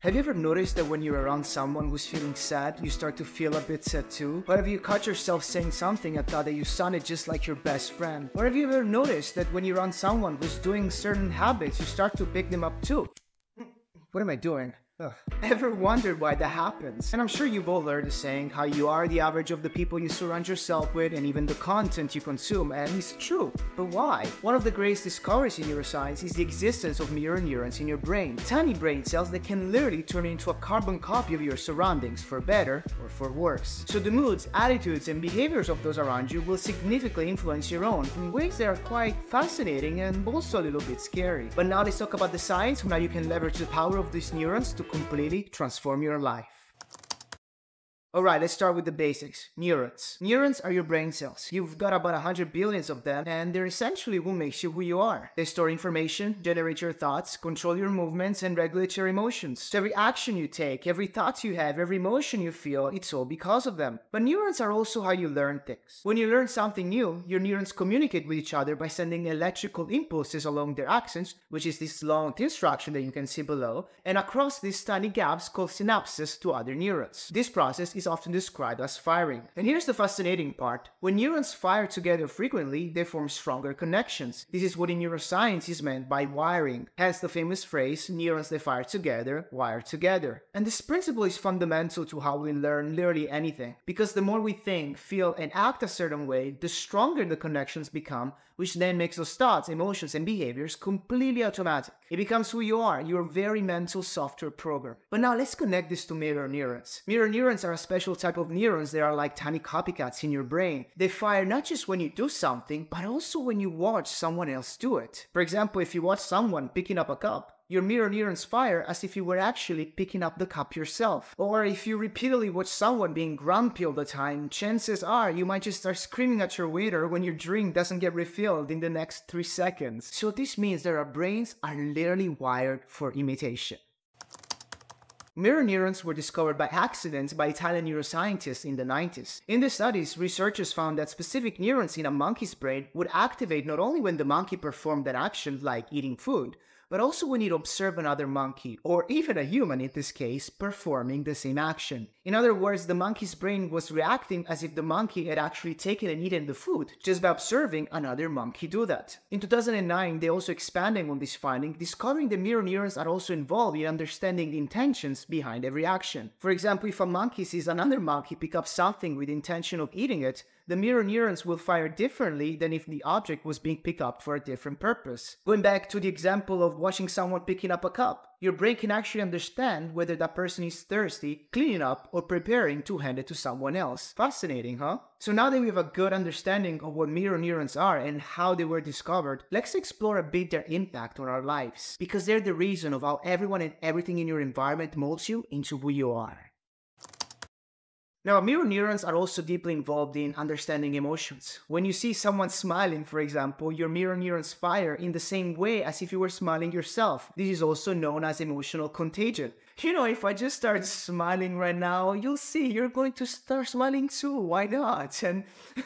Have you ever noticed that when you're around someone who's feeling sad, you start to feel a bit sad too? Or have you caught yourself saying something and thought that you sounded just like your best friend? Or have you ever noticed that when you're around someone who's doing certain habits, you start to pick them up too? What am I doing? Ugh. Ever wondered why that happens? And I'm sure you've all heard the saying how you are the average of the people you surround yourself with and even the content you consume, and it's true. But why? One of the greatest discoveries in neuroscience is the existence of mirror neurons in your brain. Tiny brain cells that can literally turn into a carbon copy of your surroundings, for better or for worse. So the moods, attitudes, and behaviors of those around you will significantly influence your own in ways that are quite fascinating and also a little bit scary. But now let's talk about the science, how you can leverage the power of these neurons to completely transform your life. Alright, let's start with the basics. Neurons. Neurons are your brain cells. You've got about 100 billions of them, and they're essentially what makes you who you are. They store information, generate your thoughts, control your movements, and regulate your emotions. So every action you take, every thought you have, every emotion you feel, it's all because of them. But neurons are also how you learn things. When you learn something new, your neurons communicate with each other by sending electrical impulses along their axons, which is this long instruction that you can see below, and across these tiny gaps called synapses to other neurons. This process is often described as firing. And here's the fascinating part. When neurons fire together frequently, they form stronger connections. This is what in neuroscience is meant by wiring. Hence the famous phrase, neurons that fire together, wire together. And this principle is fundamental to how we learn literally anything. Because the more we think, feel, and act a certain way, the stronger the connections become, which then makes those thoughts, emotions, and behaviors completely automatic. It becomes who you are, your very mental software program. But now let's connect this to mirror neurons. Mirror neurons are a special type of neurons that are like tiny copycats in your brain. They fire not just when you do something, but also when you watch someone else do it. For example, if you watch someone picking up a cup, your mirror neurons fire as if you were actually picking up the cup yourself. Or if you repeatedly watch someone being grumpy all the time, chances are you might just start screaming at your waiter when your drink doesn't get refilled in the next 3 seconds. So this means that our brains are literally wired for imitation. Mirror neurons were discovered by accident by Italian neuroscientists in the 90s. In the studies, researchers found that specific neurons in a monkey's brain would activate not only when the monkey performed an action like eating food, but also when you observe another monkey, or even a human in this case, performing the same action. In other words, the monkey's brain was reacting as if the monkey had actually taken and eaten the food just by observing another monkey do that. In 2009, they also expanded on this finding, discovering the mirror neurons are also involved in understanding the intentions behind every action. For example, if a monkey sees another monkey pick up something with the intention of eating it, the mirror neurons will fire differently than if the object was being picked up for a different purpose. Going back to the example of watching someone picking up a cup, your brain can actually understand whether that person is thirsty, cleaning up, or preparing to hand it to someone else. Fascinating, huh? So now that we have a good understanding of what mirror neurons are and how they were discovered, let's explore a bit their impact on our lives. Because they're the reason of how everyone and everything in your environment molds you into who you are. Now, mirror neurons are also deeply involved in understanding emotions. When you see someone smiling, for example, your mirror neurons fire in the same way as if you were smiling yourself. This is also known as emotional contagion. You know, if I just start smiling right now, you'll see you're going to start smiling too. Why not? And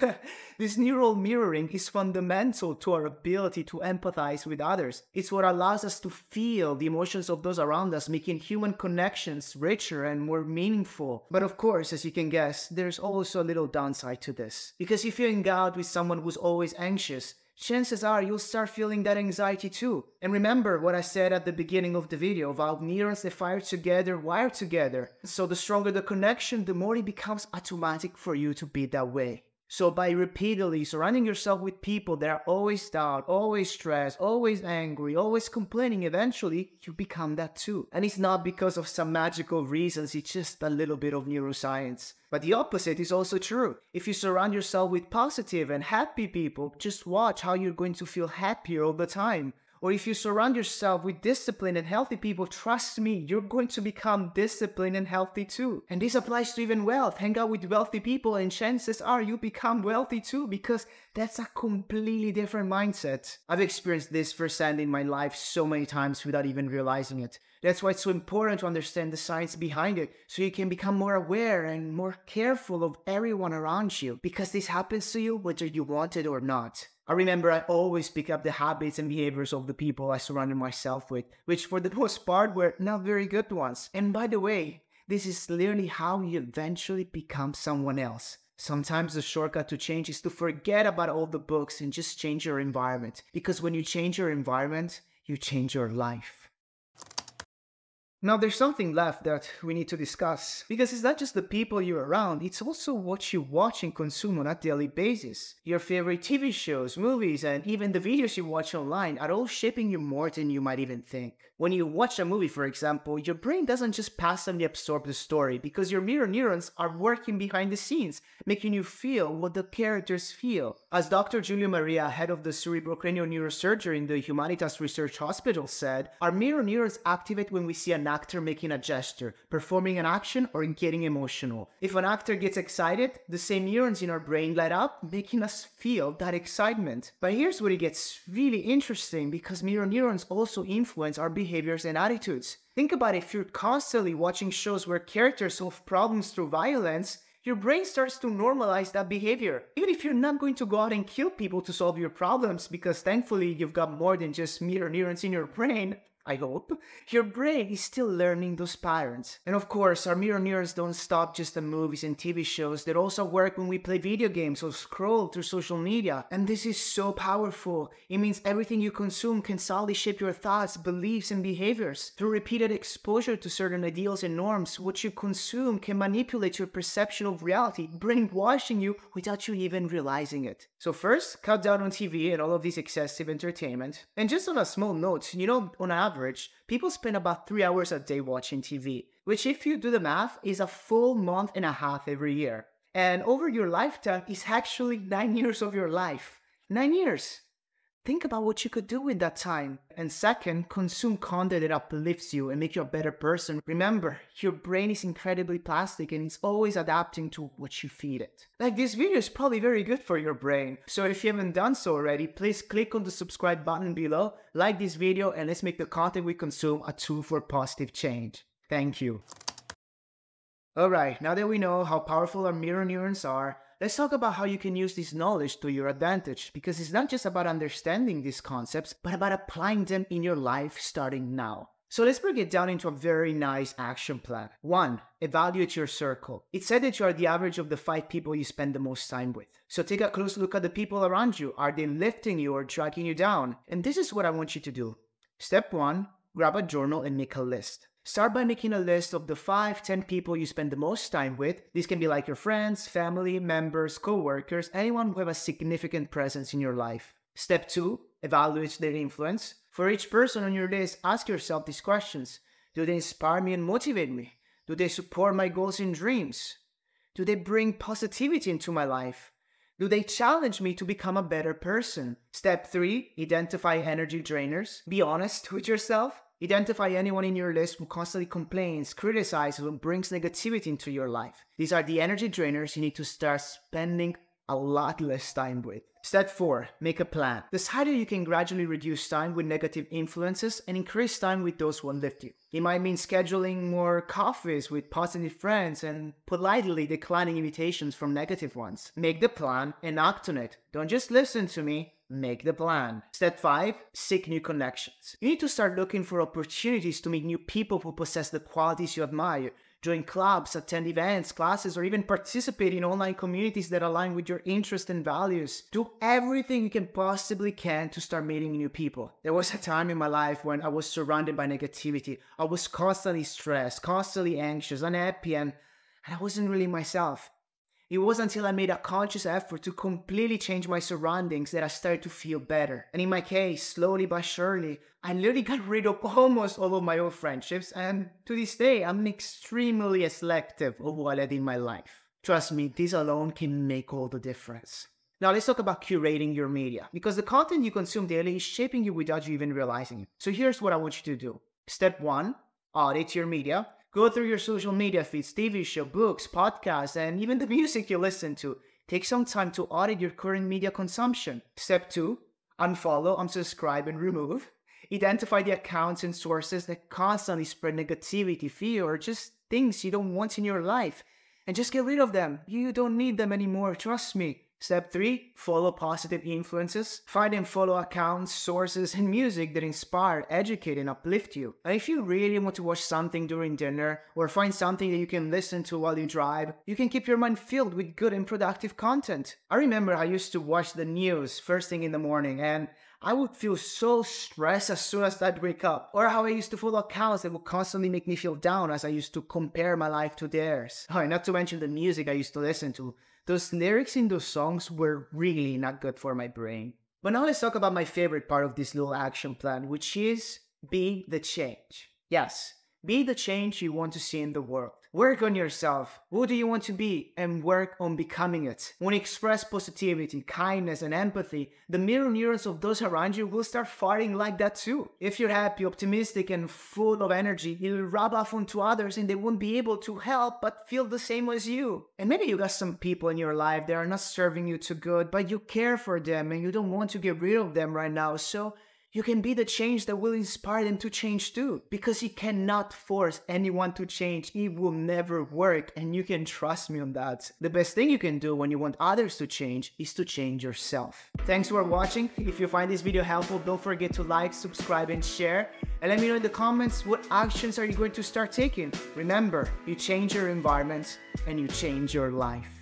this neural mirroring is fundamental to our ability to empathize with others. It's what allows us to feel the emotions of those around us, making human connections richer and more meaningful. But of course, as you can guess, there's also a little downside to this. Because if you hang out with someone who's always anxious, chances are you'll start feeling that anxiety too. And remember what I said at the beginning of the video about neurons that fire together wire together. So the stronger the connection, the more it becomes automatic for you to be that way. So by repeatedly surrounding yourself with people that are always down, always stressed, always angry, always complaining, eventually you become that too. And it's not because of some magical reasons, it's just a little bit of neuroscience. But the opposite is also true. If you surround yourself with positive and happy people, just watch how you're going to feel happier all the time. Or if you surround yourself with disciplined and healthy people, trust me, you're going to become disciplined and healthy too. And this applies to even wealth. Hang out with wealthy people, and chances are you become wealthy too because that's a completely different mindset. I've experienced this firsthand in my life so many times without even realizing it. That's why it's so important to understand the science behind it so you can become more aware and more careful of everyone around you because this happens to you whether you want it or not. I remember I always pick up the habits and behaviors of the people I surrounded myself with, which for the most part were not very good ones. And by the way, this is literally how you eventually become someone else. Sometimes the shortcut to change is to forget about all the books and just change your environment. Because when you change your environment, you change your life. Now, there's something left that we need to discuss because it's not just the people you're around, it's also what you watch and consume on a daily basis. Your favorite TV shows, movies, and even the videos you watch online are all shaping you more than you might even think. When you watch a movie, for example, your brain doesn't just passively absorb the story because your mirror neurons are working behind the scenes, making you feel what the characters feel. As Dr. Giulio Maira, head of the cerebrocranial neurosurgery in the Humanitas Research Hospital, said, our mirror neurons activate when we see an actor making a gesture, performing an action, or getting emotional. If an actor gets excited, the same neurons in our brain light up, making us feel that excitement. But here's where it gets really interesting because mirror neurons also influence our behaviors and attitudes. Think about if you're constantly watching shows where characters solve problems through violence, your brain starts to normalize that behavior. Even if you're not going to go out and kill people to solve your problems, because thankfully you've got more than just mirror neurons in your brain, I hope, your brain is still learning those patterns. And of course, our mirror neurons don't stop just at movies and TV shows, they also work when we play video games or scroll through social media. And this is so powerful. It means everything you consume can solidly shape your thoughts, beliefs, and behaviors. Through repeated exposure to certain ideals and norms, what you consume can manipulate your perception of reality, brainwashing you without you even realizing it. So first, cut down on TV and all of this excessive entertainment. And just on a small note, you know, on average, average, people spend about three hours a day watching TV, which, if you do the math, is a full month and a half every year. And over your lifetime is actually nine years of your life. Nine years! Think about what you could do with that time. And second, consume content that uplifts you and make you a better person. Remember, your brain is incredibly plastic and it's always adapting to what you feed it. Like this video is probably very good for your brain. So if you haven't done so already, please click on the subscribe button below, like this video, and let's make the content we consume a tool for positive change. Thank you. Alright, now that we know how powerful our mirror neurons are, Let's talk about how you can use this knowledge to your advantage because it's not just about understanding these concepts, but about applying them in your life starting now. So let's break it down into a very nice action plan. One, evaluate your circle. It said that you are the average of the five people you spend the most time with. So take a close look at the people around you. Are they lifting you or dragging you down? And this is what I want you to do. Step one, grab a journal and make a list. Start by making a list of the 5 10 people you spend the most time with. These can be like your friends, family, members, co workers, anyone who have a significant presence in your life. Step 2 Evaluate their influence. For each person on your list, ask yourself these questions Do they inspire me and motivate me? Do they support my goals and dreams? Do they bring positivity into my life? Do they challenge me to become a better person? Step 3 Identify energy drainers. Be honest with yourself. Identify anyone in your list who constantly complains, criticizes, or brings negativity into your life. These are the energy drainers you need to start spending a lot less time with. Step 4. Make a plan. Decide how you can gradually reduce time with negative influences and increase time with those who uplift you. It might mean scheduling more coffees with positive friends and politely declining invitations from negative ones. Make the plan and act on it. Don't just listen to me, make the plan. Step 5 Seek new connections. You need to start looking for opportunities to meet new people who possess the qualities you admire. Join clubs, attend events, classes, or even participate in online communities that align with your interests and values. Do everything you can possibly can to start meeting new people. There was a time in my life when I was surrounded by negativity. I was constantly stressed, constantly anxious, unhappy, and I wasn't really myself. It was until I made a conscious effort to completely change my surroundings that I started to feel better. And in my case, slowly but surely, I literally got rid of almost all of my old friendships, and to this day, I'm extremely selective of what I let in my life. Trust me, this alone can make all the difference. Now let's talk about curating your media, because the content you consume daily is shaping you without you even realizing it. So here's what I want you to do. Step one, audit your media. Go through your social media feeds, TV show, books, podcasts, and even the music you listen to. Take some time to audit your current media consumption. Step 2 Unfollow, unsubscribe, and remove. Identify the accounts and sources that constantly spread negativity, fear, or just things you don't want in your life. And just get rid of them. You don't need them anymore, trust me. Step 3 Follow positive influences. Find and follow accounts, sources, and music that inspire, educate, and uplift you. And if you really want to watch something during dinner or find something that you can listen to while you drive, you can keep your mind filled with good and productive content. I remember I used to watch the news first thing in the morning and I would feel so stressed as soon as I'd wake up. Or how I used to follow accounts that would constantly make me feel down as I used to compare my life to theirs. Oh, not to mention the music I used to listen to those lyrics in those songs were really not good for my brain. But now let's talk about my favorite part of this little action plan, which is be the change. Yes, be the change you want to see in the world. Work on yourself. Who do you want to be? And work on becoming it. When you express positivity, kindness, and empathy, the mirror neurons of those around you will start firing like that too. If you're happy, optimistic, and full of energy, it'll rub off onto others and they won't be able to help but feel the same as you. And maybe you got some people in your life that are not serving you too good, but you care for them and you don't want to get rid of them right now. So you can be the change that will inspire them to change too. Because you cannot force anyone to change. It will never work. And you can trust me on that. The best thing you can do when you want others to change is to change yourself. Thanks for watching. If you find this video helpful, don't forget to like, subscribe, and share. And let me know in the comments what actions are you going to start taking. Remember, you change your environment and you change your life.